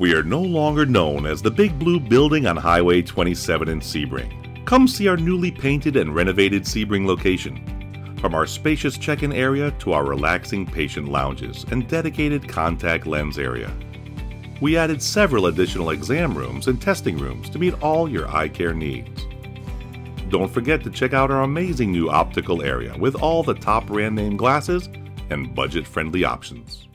We are no longer known as the Big Blue Building on Highway 27 in Sebring. Come see our newly painted and renovated Sebring location. From our spacious check in area to our relaxing patient lounges and dedicated contact lens area. We added several additional exam rooms and testing rooms to meet all your eye care needs. Don't forget to check out our amazing new optical area with all the top brand name glasses and budget friendly options.